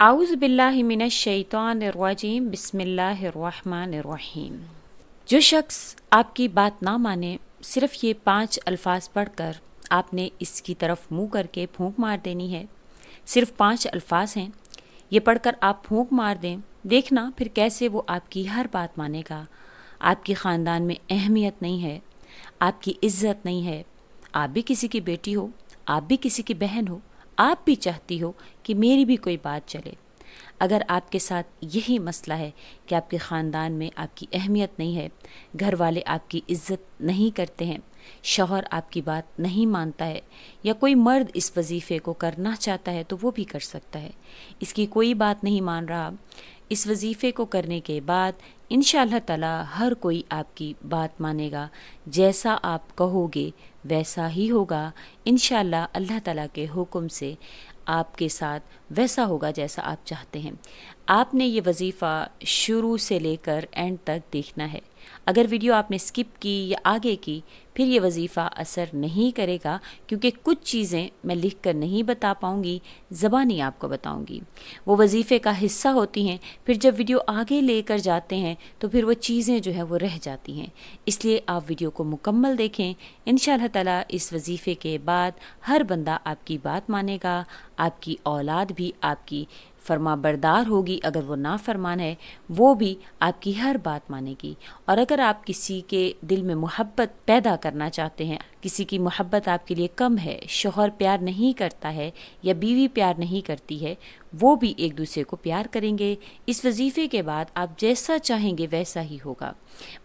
आउज़बिल्लिमिनशैतानरजीम बिस्मिल्लाहिर्रहमानिर्रहीम जो शख्स आपकी बात ना माने, सिर्फ़ ये पाँच अल्फाज पढ़कर आपने इसकी तरफ़ मुँह करके फूंक मार देनी है। सिर्फ़ पाँच अल्फाज हैं। ये पढ़कर आप फूंक मार दें। देखना फिर कैसे वो आपकी हर बात मानेगा। आपके ख़ानदान में अहमियत नहीं है। आपकी इज़्ज़त नहीं है। आप भी किसी की बेटी हो, आप भी किसी की बहन हो। आप भी चाहती हो कि मेरी भी कोई बात चले। अगर आपके साथ यही मसला है कि आपके ख़ानदान में आपकी अहमियत नहीं है घर वाले आपकी इज़्ज़त नहीं करते हैं, शौहर आपकी बात नहीं मानता है, या कोई मर्द इस वजीफ़े को करना चाहता है तो वो भी कर सकता है। इसकी कोई बात नहीं मान रहा इस वजीफ़े को करने के बाद इन ताला हर कोई आपकी बात मानेगा। जैसा आप कहोगे, वैसा ही होगा। इन अल्लाह ताला के हुक्म से आपके साथ वैसा होगा जैसा आप चाहते हैं। आपने ये वजीफ़ा शुरू से लेकर एंड तक देखना है। अगर वीडियो आपने स्किप की या आगे की, फिर ये वजीफ़ा असर नहीं करेगा, क्योंकि कुछ चीज़ें मैं लिख कर नहीं बता पाऊँगी, ज़बानी आपको बताऊँगी। वो वजीफ़े का हिस्सा होती हैं, फिर जब वीडियो आगे लेकर जाते हैं तो फिर वो चीज़ें जो है वो रह जाती हैं। इसलिए आप वीडियो को मुकम्मल देखें। इन ताला, इस वजीफ़े के बाद हर बंदा आपकी बात मानेगा, आपकी औलाद भी आपकी फरमा बरदार होगी, अगर वो ना फरमान है, वो भी आपकी हर बात मानेगी। और अगर आप किसी के दिल में मोहब्बत पैदा करना चाहते हैं किसी की मोहब्बत आपके लिए कम है, शोहर प्यार नहीं करता है या बीवी प्यार नहीं करती है, वो भी एक दूसरे को प्यार करेंगे। इस वजीफ़े के बाद आप जैसा चाहेंगे वैसा ही होगा।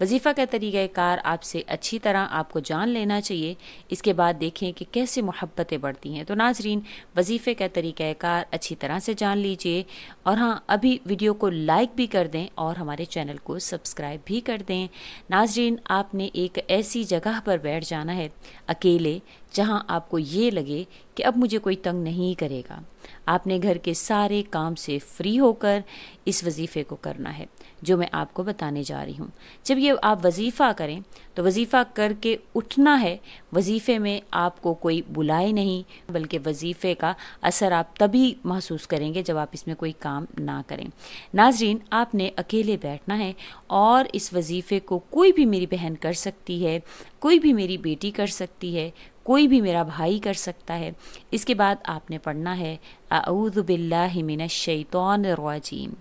वजीफ़ा का तरीक़ाकार आपसे अच्छी तरह आपको जान लेना चाहिए। इसके बाद देखें कि कैसे मोहब्बतें बढ़ती हैं। तो नाजरीन, वजीफ़े का तरीक़ाकार अच्छी तरह से जान लीजिए। और हाँ अभी वीडियो को लाइक भी कर दें और हमारे चैनल को सब्सक्राइब भी कर दें। नाजरीन, आपने एक ऐसी जगह पर बैठ जाना है अकेले जहाँ आपको ये लगे कि अब मुझे कोई तंग नहीं करेगा। आपने घर के सारे काम से फ्री होकर इस वजीफ़े को करना है, जो मैं आपको बताने जा रही हूँ। जब ये आप वजीफ़ा करें तो वजीफ़ा करके उठना है, वजीफ़े में आपको कोई बुलाए नहीं, बल्कि वजीफ़े का असर आप तभी महसूस करेंगे जब आप इसमें कोई काम ना करें। नाजरीन, आपने अकेले बैठना है और इस वजीफ़े को कोई भी मेरी बहन कर सकती है, कोई भी मेरी बेटी कर सकती है कोई भी मेरा भाई कर सकता है। इसके बाद आपने पढ़ना है आऊज़बिल्लिमिनशैतौनरजीम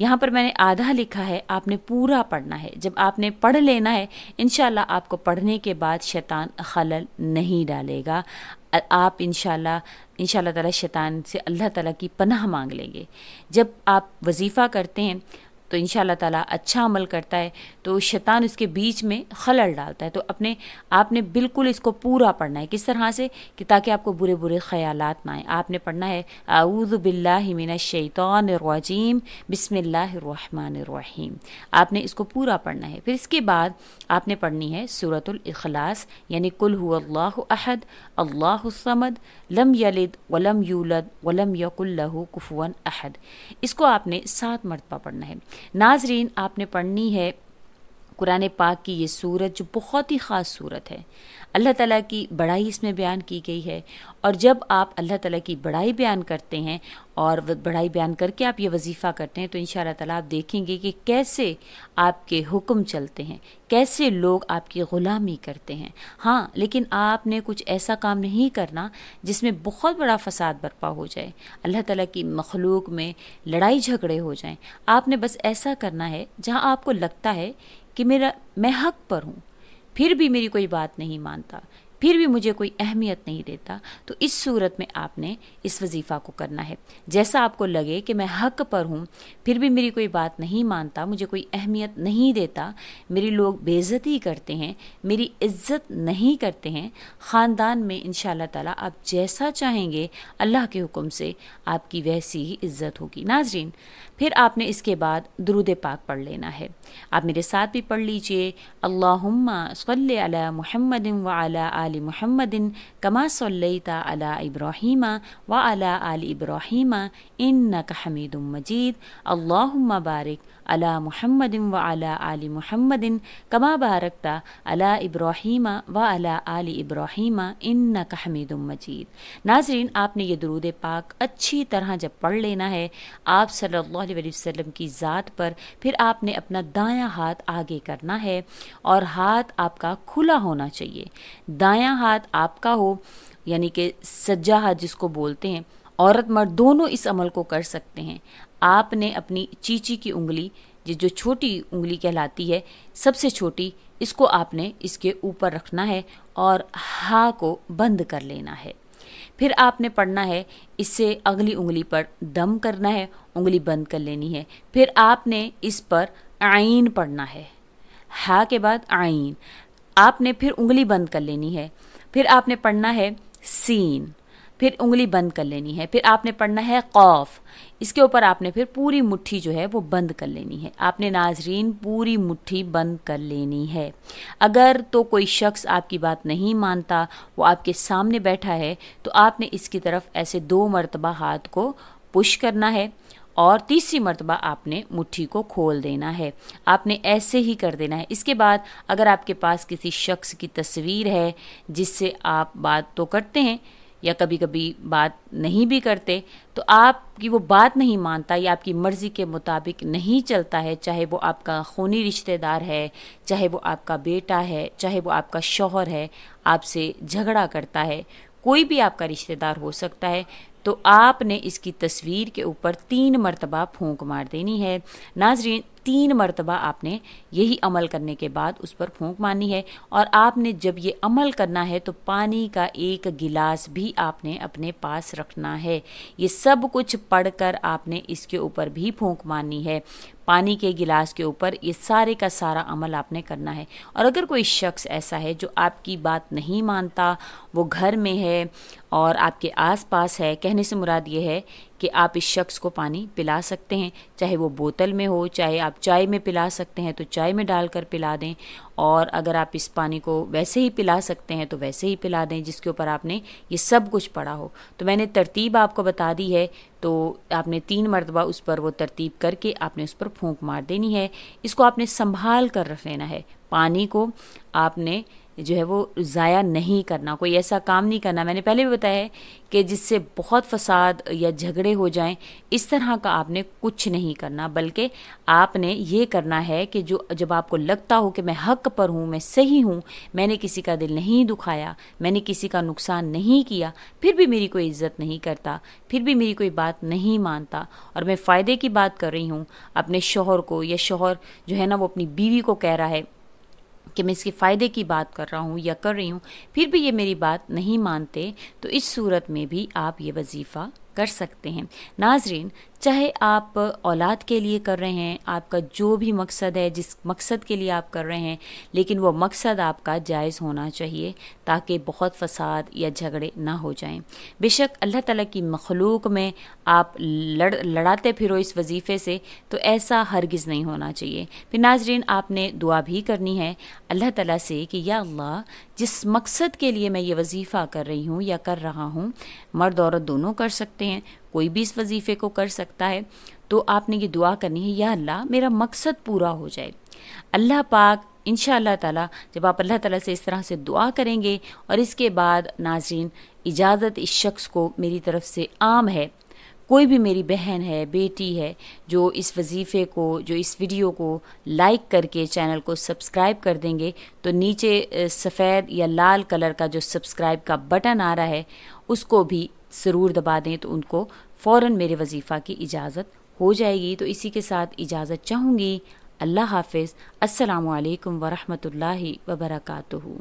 यहाँ पर मैंने आधा लिखा है, आपने पूरा पढ़ना है। जब आपने पढ़ लेना है इन आपको पढ़ने के बाद शैतान खलल नहीं डालेगा। आप इनशाला इन ताला शैतान से अल्लाह ताला की पनाह मांग लेंगे। जब आप वजीफ़ा करते हैं तो इन ताला अच्छा अमल करता है तो शैतान उसके बीच में खलल डालता है। तो अपने, आपने बिल्कुल इसको पूरा पढ़ना है। किस तरह से? कि ताकि आपको बुरे बुरे ख्याल ना आए। आपने पढ़ना है आऊज़बिल्लिमिनशैतरजीम बिसमीम आपने इसको पूरा पढ़ना है। फिर इसके बाद आपने पढ़नी है सूरतुल इखलास, यानी कुल अल्लाह अहद अल्लाहमद लम यलिद वलम यूलद, वलम यकुल्लहु कुफुवन अहद। इसको आपने सात मरतबा पढ़ना है। नाजरीन आपने पढ़नी है कुरान पाक की ये सूरत जो बहुत ही ख़ास सूरत है। अल्लाह ताला की बड़ाई इसमें बयान की गई है और जब आप अल्लाह ताला की बड़ाई बयान करते हैं और बड़ाई बयान करके आप ये वजीफ़ा करते हैं तो इन ताला आप देखेंगे कि कैसे आपके हुक्म चलते हैं, कैसे लोग आपकी ग़ुलामी करते हैं। हाँ लेकिन आपने कुछ ऐसा काम नहीं करना जिसमें बहुत बड़ा फसाद बर्पा हो जाए, अल्लाह ताला की मखलूक में लड़ाई झगड़े हो जाएँ। आपने बस ऐसा करना है जहाँ आपको लगता है कि मेरा मैं हक पर हूँ। फिर भी मेरी कोई बात नहीं मानता। फिर भी मुझे कोई अहमियत नहीं देता। तो इस सूरत में आपने इस वजीफ़ा को करना है। जैसा आपको लगे कि मैं हक पर हूँ, फिर भी मेरी कोई बात नहीं मानता, मुझे कोई अहमियत नहीं देता। मेरी लोग बेज़ती करते हैं, मेरी इज़्ज़त नहीं करते हैं। ख़ानदान में इन ताला आप जैसा चाहेंगे, अल्लाह के हुक्म से आपकी वैसी ही इज़्ज़त होगी। नाजरीन, फिर आपने इसके बाद दरुद पाक पढ़ लेना है। आप मेरे साथ भी पढ़ लीजिए। अल्लाहुम्मा सल्ली अला मुहम्मद आली मुहम्मदिन कमा सल्लैता अला इब्राहीम व अला आली इब्राहीम इन्नक हमीदुम मजीद अल्लाहुम्मा बारिक अला मुहम्मद व अला आली मुहम्मदिन कमा बारकता अला इब्राहीम व अला आली इब्राहीम इन हमीदुम मजीद नाजरीन आपने ये दरूद पाक अच्छी तरह जब पढ़ लेना है आप सल्लल्लाहु अलैहि वसल्लम की ज़ात पर फिर आपने अपना दायां हाथ आगे करना है और हाथ आपका खुला होना चाहिए दायां हाथ आपका हो यानी कि सज्जा हाथ जिसको बोलते हैं औरत मर्द दोनों इस अमल को कर सकते हैं आपने अपनी चीची की उंगली जो छोटी उंगली कहलाती है, सबसे छोटी, इसको आपने इसके ऊपर रखना है और हा को बंद कर लेना है। फिर आपने पढ़ना है, इससे अगली उंगली पर दम करना है, उंगली बंद कर लेनी है। फिर आपने इस पर आइन पढ़ना है। हा के बाद आइन आपने फिर उंगली बंद कर लेनी है। फिर आपने पढ़ना है सीन। फिर उंगली बंद कर लेनी है। फिर आपने पढ़ना है कौफ। इसके ऊपर आपने फिर पूरी मुट्ठी जो है वो बंद कर लेनी है। आपने नाजरीन, पूरी मुट्ठी बंद कर लेनी है। अगर तो कोई शख्स आपकी बात नहीं मानता, वो आपके सामने बैठा है तो आपने इसकी तरफ़ ऐसे दो मरतबा हाथ को पुश करना है और तीसरी मरतबा आपने मुट्ठी को खोल देना है। आपने ऐसे ही कर देना है। इसके बाद अगर आपके पास किसी शख्स की तस्वीर है, जिससे आप बात तो करते हैं या कभी कभी बात नहीं भी करते तो आपकी वो बात नहीं मानता या आपकी मर्ज़ी के मुताबिक नहीं चलता है, चाहे वो आपका खूनी रिश्तेदार है, चाहे वो आपका बेटा है, चाहे वो आपका शौहर है, आपसे झगड़ा करता है, कोई भी आपका रिश्तेदार हो सकता है तो आपने इसकी तस्वीर के ऊपर तीन मरतबा फूंक मार देनी है। नाजरीन तीन मरतबा आपने यही अमल करने के बाद उस पर फूंक मारनी है और आपने जब ये अमल करना है तो पानी का एक गिलास भी आपने अपने पास रखना है। ये सब कुछ पढ़कर आपने इसके ऊपर भी फूंक मारनी है। पानी के गिलास के ऊपर ये सारे का सारा अमल आपने करना है। और अगर कोई शख्स ऐसा है जो आपकी बात नहीं मानता, वो घर में है और आपके आसपास है, कहने से मुराद ये है कि आप इस शख्स को पानी पिला सकते हैं, चाहे वो बोतल में हो, चाहे आप चाय में पिला सकते हैं तो चाय में डालकर पिला दें। और अगर आप इस पानी को वैसे ही पिला सकते हैं तो वैसे ही पिला दें, जिसके ऊपर आपने ये सब कुछ पढ़ा हो। तो मैंने तरतीब आपको बता दी है तो आपने तीन मरतबा उस पर वो तरतीब करके आपने उस पर फूंक मार देनी है। इसको आपने संभाल कर रख लेना है। पानी को आपने जो है वो ज़ाया नहीं करना, कोई ऐसा काम नहीं करना। मैंने पहले भी बताया है कि जिससे बहुत फसाद या झगड़े हो जाएँ, इस तरह का आपने कुछ नहीं करना, बल्कि आपने ये करना है कि जो, जब आपको लगता हो कि मैं हक पर हूँ, मैं सही हूँ, मैंने किसी का दिल नहीं दुखाया, मैंने किसी का नुकसान नहीं किया, फिर भी मेरी कोई इज़्ज़त नहीं करता, फिर भी मेरी कोई बात नहीं मानता। और मैं फ़ायदे की बात कर रही हूँ, अपने शोहर को, या शोहर जो है ना, वो अपनी बीवी को कह रहा है कि मैं इसके फ़ायदे की बात कर रहा हूँ या कर रही हूँ, फिर भी ये मेरी बात नहीं मानते तो इस सूरत में भी आप ये वजीफ़ा कर सकते हैं। नाजरीन चाहे आप औलाद के लिए कर रहे हैं, आपका जो भी मकसद है, जिस मकसद के लिए आप कर रहे हैं, लेकिन वो मकसद आपका जायज़ होना चाहिए ताकि बहुत फसाद या झगड़े ना हो जाएँ। बेशक अल्लाह ताला की मखलूक में आप लड़, लड़ाते फिरो इस वजीफ़े से तो ऐसा हरगिज़ नहीं होना चाहिए। फिर नाजरीन, आपने दुआ भी करनी है अल्लाह ताला से कि या अल्लाह, जिस मकसद के लिए मैं ये वजीफ़ा कर रही हूँ या कर रहा हूँ, मर्द औरत दोनों कर सकते हैं कोई भी इस वजीफ़े को कर सकता है तो आपने ये दुआ करनी है, या अल्लाह, मेरा मकसद पूरा हो जाए। अल्लाह पाक इन ताला, जब आप अल्लाह ताला से इस तरह से दुआ करेंगे, और इसके बाद नाजरीन, इजाज़त इस शख्स को मेरी तरफ़ से आम है। कोई भी मेरी बहन है, बेटी है, जो इस वजीफ़े को, जो इस वीडियो को लाइक करके चैनल को सब्सक्राइब कर देंगे तो नीचे सफ़ेद या लाल कलर का जो सब्सक्राइब का बटन आ रहा है, उसको भी ज़रूर दबा दें तो उनको फ़ौर मेरे वजीफ़ा की इजाज़त हो जाएगी। तो इसी के साथ इजाज़त चाहूँगी। अल्लाह हाफिज़। असलकम वरहमल वबरकातुहू।